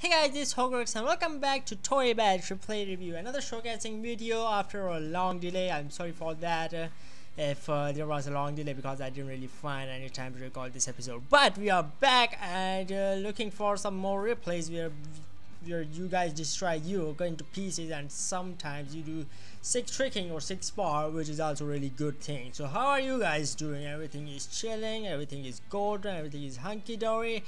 Hey guys, this is Horcrux and welcome back to Toribash Replay Review. Another showcasing video after a long delay. I'm sorry for that uh, if uh, there was a long delay because I didn't really find any time to record this episode. But we are back and uh, looking for some more replays where, where you guys destroy you, going to pieces and sometimes you do 6 tricking or 6 spar which is also really good thing. So how are you guys doing? Everything is chilling, everything is golden, everything is hunky-dory.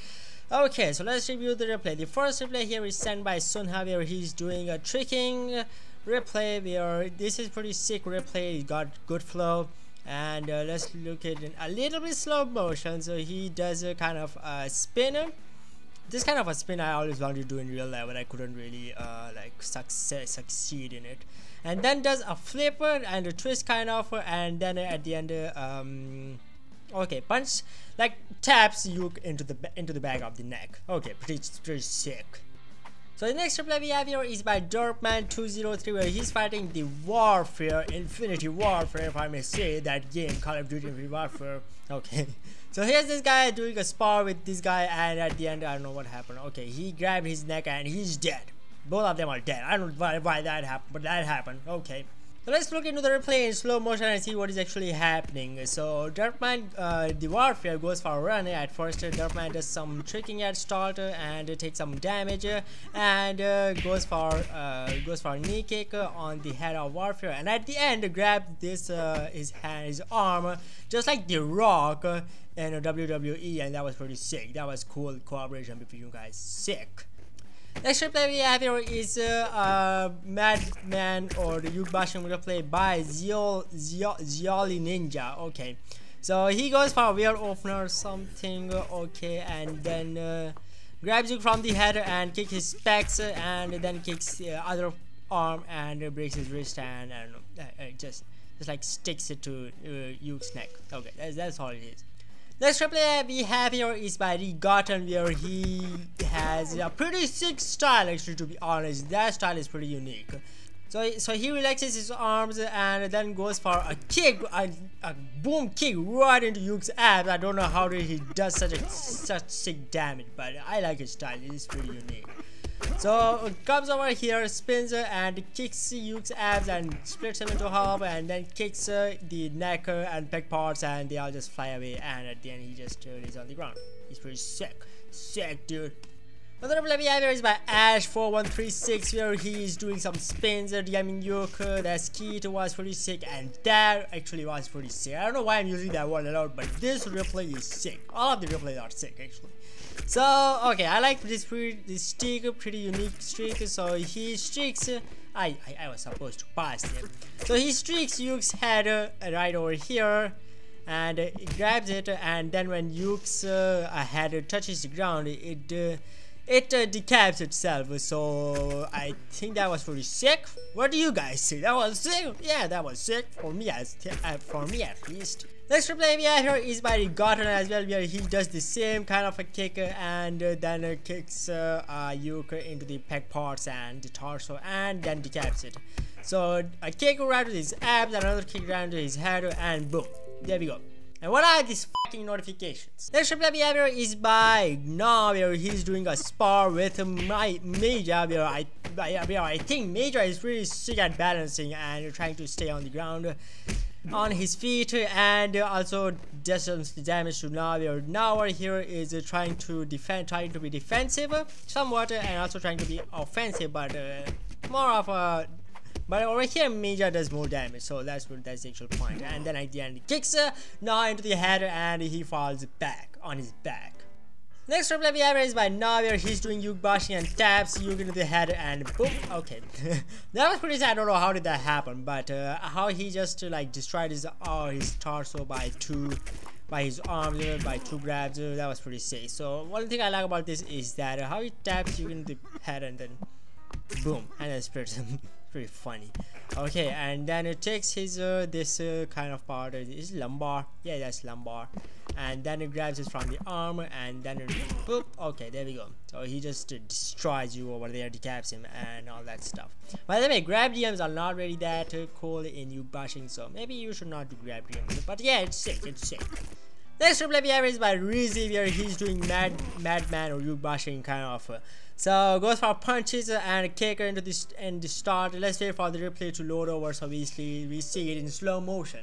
Okay, so let's review the replay. The first replay here is sent by Sun Javier. he's doing a tricking replay where this is pretty sick replay. He got good flow and uh, let's look at it a little bit slow motion. So he does a kind of a spin. This kind of a spin I always wanted to do in real life but I couldn't really uh, like success, succeed in it. And then does a flipper and a twist kind of and then at the end um, okay punch like taps you into the into the back of the neck okay pretty pretty sick so the next replay we have here is by Derpman203 where he's fighting the Warfare, Infinity Warfare if I may say that game, Call of Duty Infinity Warfare. Okay. So here's this guy doing a spar with this guy and at the end I don't know what happened. Okay, he grabbed his neck and he's dead. Both of them are dead. I don't know why, why that happened, but that happened. Okay. So let's look into the replay in slow motion and see what is actually happening. So Derpman, uh, the warfare goes for a run. At first, Derpman does some tricking at start and takes some damage and uh, goes for uh, goes for a knee kick on the head of warfare. And at the end, grabs this uh, his hand, his arm, just like the Rock in WWE, and that was pretty sick. That was cool cooperation between you guys. Sick. Next replay we have here is uh, uh, Madman or the Yukbashin replay by Ziol, Ziol, Zioli Ninja. Okay, so he goes for a weird opener something. Okay, and then uh, grabs you from the head and kicks his specs and then kicks the other arm and breaks his wrist and I don't know, uh, uh, just just like sticks it to uh, Yuke's neck. Okay, that's, that's all it is. Next replay we have here is by Regotten where he has a pretty sick style actually to be honest. That style is pretty unique. So, so he relaxes his arms and then goes for a kick, a, a boom kick right into Yuke's abs. I don't know how he does such a such sick damage, but I like his style. It is pretty unique. So comes over here, spins and kicks Yuke's abs and splits him into half and then kicks uh, the neck uh, and pec parts and they all just fly away and at the end he just uh, on the ground. He's pretty sick. Sick dude. Play we have here is by Ash4136 where he is doing some spins at Yamin Yuke. That skit was pretty sick and that actually was pretty sick. I don't know why I'm using that word a lot but this replay is sick. All of the replays are sick actually. So okay, I like this pretty this streak, pretty unique streak. So he streaks. I, I, I was supposed to pass him. So he streaks Yuke's head uh, right over here, and uh, grabs it. And then when Yuke's uh, head touches the ground, it uh, it uh, decaps itself. So I think that was pretty sick. What do you guys say? That was sick. Yeah, that was sick for me as uh, for me at least. Next replay we have here is by the Gotten as well, where he does the same kind of a kick and uh, then uh, kicks uh, uh, Yuke into the pec parts and the torso and then decaps it. So a kick right to his abs, another kick right to his head, and boom, there we go. And what are these fucking notifications? Next replay we here is by where he's doing a spar with my Major I where I think Major is really sick at balancing and trying to stay on the ground on his feet and also does the damage to Nawir. Nawir here is trying to defend, trying to be defensive somewhat and also trying to be offensive but uh, more of a but over here Mija does more damage so that's what that's the actual point. and then at the end he kicks Na into the head and he falls back on his back Next replay we have is by Nawir. He's doing Yugbashi and taps Yug into the head and boom. Okay. that was pretty sad. I don't know how did that happen, but uh, how he just uh, like destroyed his uh, his torso by two by his arms uh, by two grabs. Uh, that was pretty sick. So one thing I like about this is that uh, how he taps you into the head and then boom and then splits him. pretty funny. Okay and then it takes his uh, this uh, kind of part is lumbar? Yeah that's lumbar. And then it grabs it from the arm and then it boop okay there we go. So he just uh, destroys you over there decaps him and all that stuff. By the way grab DMs are not really that uh, cool in you bashing so maybe you should not do grab DMs but yeah it's sick it's sick. Next replay we have is by Rissie where he's doing Mad Madman or you bashing kind of uh, So goes for punches and kick into this and the start. Let's wait for the replay to load over so obviously we see it in slow motion.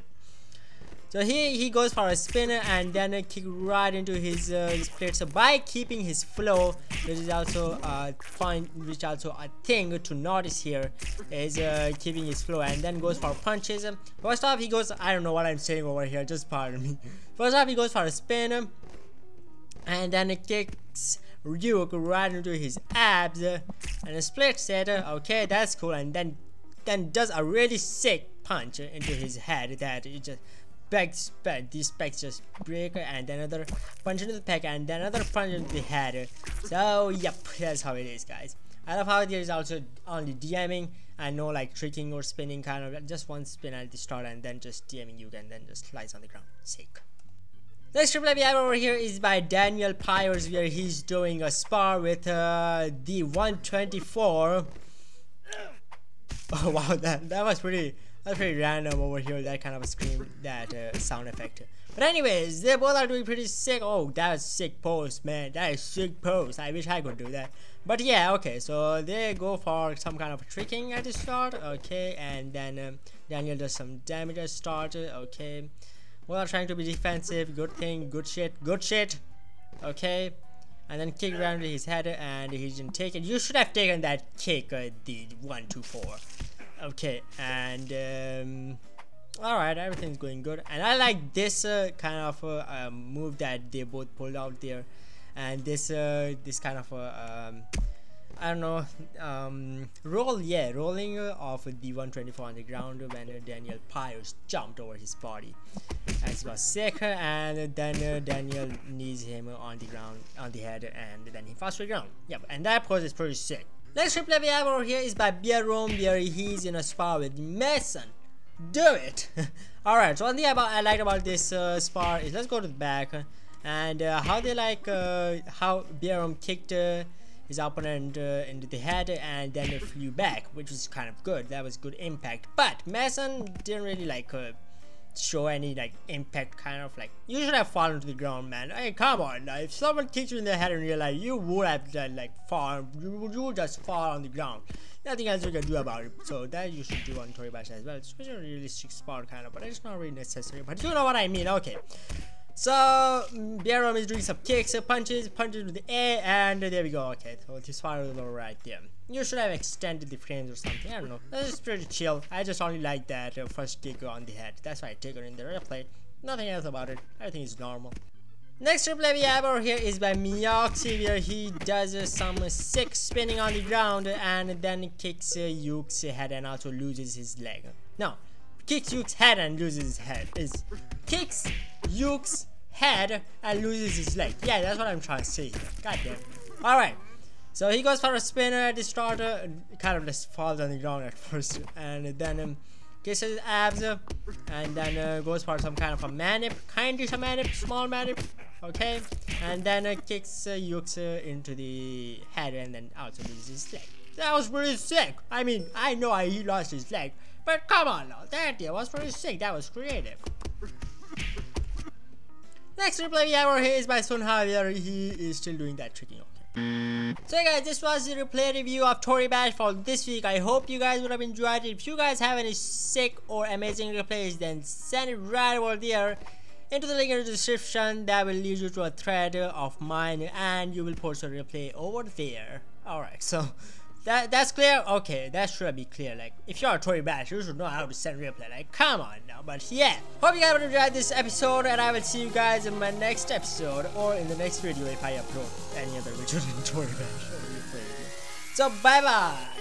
So here he goes for a spinner and then a kick right into his, uh, his plate. So by keeping his flow, which is also a point, which also a thing to notice here is uh, keeping his flow and then goes for punches. First off, he goes. I don't know what I'm saying over here. Just pardon me. First off, he goes for a spin and then it kicks Ryuk right into his abs and a split set. Okay, that's cool. And then then does a really sick punch into his head that it just pegs, peg, these pegs just break and then another punch into the peg and then another punch into the head. So yep, that's how it is guys. I love how there is also only DMing and no like tricking or spinning kind of just one spin at the start and then just DMing you and then just slides on the ground. Sick. Next replay we have over here is by Daniel Pirs where he's doing a spar with uh, the 124. Oh wow, that, that was pretty that's pretty random over here, that kind of a scream, that uh, sound effect. But anyways, they both are doing pretty sick. Oh, that was sick pose, man. That is sick pose. I wish I could do that. But yeah, okay, so they go for some kind of tricking at the start, okay, and then um, Daniel does some damage at start, okay. Well, trying to be defensive, good thing, good shit, good shit, okay. And then kick around his head, and he didn't take it. You should have taken that kick, uh, the one, two, four. Okay, and um, all right, everything's going good. And I like this uh, kind of uh, um, move that they both pulled out there, and this uh, this kind of uh, um, I don't know um, roll, yeah, rolling of the 124 on the ground when Daniel Pirs jumped over his body. As was sick, and then uh, Daniel knees him on the ground, on the head, and then he falls to the ground. Yep, and that pose is pretty sick. Next replay we have over here is by Bearrom where he's in a spar with Mason. Do it! Alright, so one thing about I like about this uh, spar is let's go to the back and uh, how they like uh, how Bearrom kicked uh, his opponent uh, into the head and then it flew back which was kind of good. That was good impact. But Mason didn't really like uh, show any like impact kind of like you should have fallen to the ground man. Hey come on. Now. if someone kicked you in the head in real life you would have done like fall you, would just fall on the ground. Nothing else you can do about it. So that you should do on Tori Bash as well. It's a realistic spot kind of but it's not really necessary. But you know what I mean. Okay so Bearrom is doing some kicks, punches, punches with the A, and there we go. Okay, so this far is right there. You should have extended the frames or something. I don't know. That's just pretty chill. I just only like that uh, first kick on the head. That's why I take it in the replay. Nothing else about it. Everything is normal. Next replay we have over here is by Mioxi he does uh, some uh, sick spinning on the ground and then kicks uh, Yuke's head and also loses his leg. No, kicks Yuke's head and loses his head. Is kicks Yuke's head and loses his leg. Yeah, that's what I'm trying to say. God damn. Alright. So he goes for a spinner at the starter, kind of just falls on the ground at first, and then um, gets his abs, and then uh, goes for some kind of a manip, kind of a manip, small manip, okay, and then uh, kicks uh, uh, into the head, and then also loses his leg. That was pretty sick. I mean, I know I, he lost his leg, but come on now, that was pretty sick. That was creative. Next replay we have over here is by Sun Javier. He is still doing that tricking. Okay. So guys, this was the replay review of Tori Bash for this week. I hope you guys would have enjoyed it. If you guys have any sick or amazing replays, then send it right over there into the link in the description. That will lead you to a thread of mine and you will post a replay over there. Alright, so that that's clear? Okay, that should be clear. Like, if you're a Tori Bash, you should know how to send replay. Like, come on now. But yeah, hope you guys enjoyed this episode, and I will see you guys in my next episode or in the next video if I upload any other video in Tori Bash. So, bye bye.